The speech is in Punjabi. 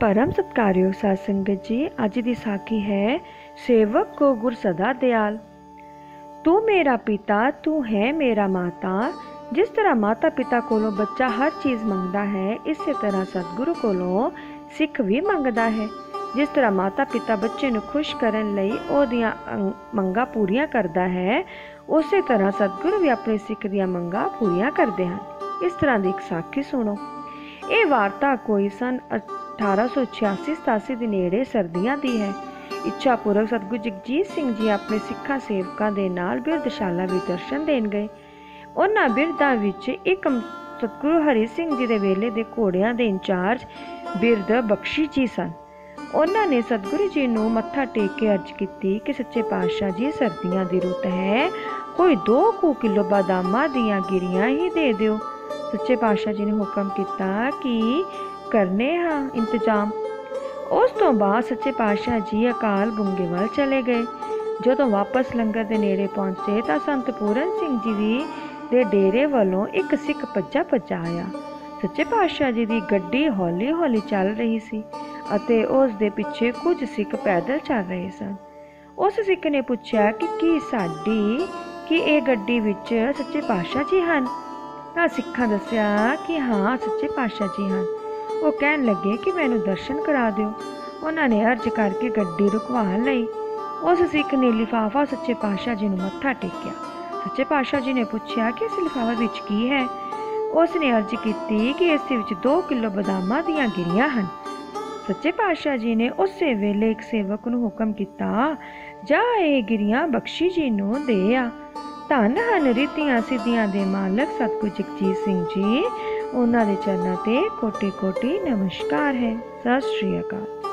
ਪਰਮ ਸਤਕਾਰਯੋਗ ਸਾਧ ਸੰਗਤ ਜੀ, ਅੱਜ ਦੀ ਸਾਖੀ ਹੈ, ਸੇਵਕ ਕੋ ਗੁਰ ਸਦਾ ਦਿਆਲ। ਤੂੰ ਮੇਰਾ ਪਿਤਾ, ਤੂੰ ਹੈ ਮੇਰਾ ਮਾਤਾ, ਜਿਸ ਤਰ੍ਹਾਂ ਮਾਤਾ ਪਿਤਾ ਕੋਲੋਂ ਬੱਚਾ ਹਰ ਚੀਜ਼ ਮੰਗਦਾ ਹੈ, ਇਸੇ ਤਰ੍ਹਾਂ ਸਤਿਗੁਰੂ ਕੋਲੋਂ ਸਿੱਖ ਵੀ ਮੰਗਦਾ ਹੈ। ਜਿਸ ਤਰ੍ਹਾਂ ਮਾਤਾ ਪਿਤਾ ਬੱਚੇ ਨੂੰ ਖੁਸ਼ ਕਰਨ ਲਈ ਉਹਦੀਆਂ ਮੰਗਾਂ ਪੂਰੀਆਂ ਕਰਦਾ ਹੈ, ਉਸੇ ਤਰ੍ਹਾਂ ਸਤਿਗੁਰੂ ਵੀ ਆਪਣੇ ਸਿੱਖ ਦੀਆਂ ਮੰਗਾਂ ਪੂਰੀਆਂ ਕਰਦੇ ਹਨ। ਇਸ ਤਰ੍ਹਾਂ ਦੀ ਇੱਕ ਸਾਖੀ ਸੁਣੋ। ਇਹ ਵਾਰਤਾ ਕੋਈ ਸਨ 1886-87 ਦੇ ਨੇੜੇ ਸਰਦੀਆਂ ਦੀ ਹੈ। ਇੱਛਾ ਪੂਰਵਕ ਸਤਿਗੁਰੂ ਜਗਜੀਤ ਸਿੰਘ ਜੀ ਆਪਣੇ ਸਿੱਖਾਂ ਸੇਵਕਾਂ ਦੇ ਨਾਲ ਬਿਰਧਸ਼ਾਲਾ ਵਿੱਚ ਦਰਸ਼ਨ ਦੇਣ ਗਏ। ਉਹਨਾਂ ਬਿਰਧਾਂ ਵਿੱਚ ਇੱਕ ਸਤਿਗੁਰੂ ਹਰੀ ਸਿੰਘ ਜੀ ਦੇ ਵੇਲੇ ਦੇ ਘੋੜਿਆਂ ਦੇ ਇੰਚਾਰਜ ਬਿਰਦ ਬਖਸ਼ੀ ਜੀ ਸਨ। ਉਹਨਾਂ ਨੇ ਸਤਿਗੁਰੂ ਜੀ ਨੂੰ ਮੱਥਾ ਟੇਕ ਕੇ ਅਰਜ਼ ਕੀਤੀ ਕਿ ਸੱਚੇ ਪਾਤਸ਼ਾਹ ਜੀ, ਸਰਦੀਆਂ ਦੀ ਰੁੱਤ ਹੈ। ਕੋਈ 2 ਕੁ ਕਿਲੋ ਬਾਦਾਮਾਂ ਦੀਆਂ ਗਿਰੀਆਂ ਹੀ ਦੇ ਦਿਓ। ਸੱਚੇ ਪਾਤਸ਼ਾਹ ਜੀ ਨੇ ਹੁਕਮ ਕੀਤਾ ਕਿ ਕਰਨੇ ਹਾਂ ਇੰਤਜ਼ਾਮ। ਉਸ ਤੋਂ ਬਾਅਦ ਸੱਚੇ ਪਾਤਸ਼ਾਹ ਜੀ ਅਕਾਲ ਬੁੰਗੇ ਵੱਲ ਚਲੇ ਗਏ। ਜਦੋਂ ਵਾਪਸ ਲੰਗਰ ਦੇ ਨੇੜੇ ਪਹੁੰਚੇ ਤਾਂ ਸੰਤ ਪੂਰਨ ਸਿੰਘ ਜੀ ਦੀ ਦੇ ਡੇਰੇ ਵੱਲੋਂ ਇੱਕ ਸਿੱਖ ਭੱਜਾ ਭੱਜਾ ਆਇਆ ਸੱਚੇ ਪਾਤਸ਼ਾਹ ਜੀ ਦੀ ਗੱਡੀ ਹੌਲੀ-ਹੌਲੀ ਚੱਲ ਰਹੀ ਸੀ ਅਤੇ ਉਸ ਦੇ ਪਿੱਛੇ ਕੁਝ ਸਿੱਖ ਪੈਦਲ ਚੱਲ ਰਹੇ ਸਨ। ਉਸ ਸਿੱਖ ਨੇ ਪੁੱਛਿਆ ਕਿ ਕੀ ਸਾਡੀ, ਕਿ ਇਹ ਗੱਡੀ ਵਿੱਚ ਸੱਚੇ ਪਾਤਸ਼ਾਹ ਜੀ ਹਨ? ਤਾਂ ਸਿੱਖਾਂ ਦੱਸਿਆ ਕਿ ਹਾਂ, ਸੱਚੇ ਪਾਤਸ਼ਾਹ ਜੀ ਹਨ। ਉਹ ਕਹਿਣ ਲੱਗੇ ਕਿ ਮੈਨੂੰ ਦਰਸ਼ਨ ਕਰਾ ਦਿਓ। ਉਹਨਾਂ ਨੇ ਅਰਜ਼ ਕਰਕੇ ਗੱਡੀ ਰੁਕਵਾ ਲਈ ਉਸ ਸਿੱਖ ਨੇ ਲਿਫਾਫਾ ਸੱਚੇ ਪਾਤਸ਼ਾਹ ਜੀ ਨੂੰ ਮੱਥਾ ਟੇਕਿਆ। ਸੱਚੇ ਪਾਤਸ਼ਾਹ ਜੀ ਨੇ ਪੁੱਛਿਆ ਕਿ ਇਸ ਲਿਫਾਫੇ ਵਿੱਚ ਕੀ ਹੈ? ਉਸ ਨੇ ਅਰਜ਼ ਕੀਤੀ ਕਿ ਇਸ ਵਿੱਚ 2 ਕਿਲੋ ਬਦਾਮਾਂ ਦੀਆਂ ਗਿਰੀਆਂ ਹਨ। ਸੱਚੇ ਪਾਤਸ਼ਾਹ ਜੀ ਨੇ ਉਸੇ ਵੇਲੇ ਇੱਕ ਸੇਵਕ ਨੂੰ ਹੁਕਮ ਕੀਤਾ, ਜਾ, ਇਹ ਗਿਰੀਆਂ ਬਖਸ਼ੀ ਜੀ ਨੂੰ ਦੇ ਆ। ਧੰਨ ਹਨ ਰੀਤੀਆਂ ਸਿੱਧੀਆਂ ਦੇ ਮਾਲਕ ਸਤਿਗੁਰੂ ਜਗਜੀਤ ਸਿੰਘ ਜੀ। ਉਹਨਾਂ ਦੇ ਚਰਨਾਂ ਤੇ ਕੋਟੀ ਕੋਟੀ ਨਮਸਕਾਰ ਹੈ। ਸਤਿ ਸ਼੍ਰੀ ਅਕਾਲ।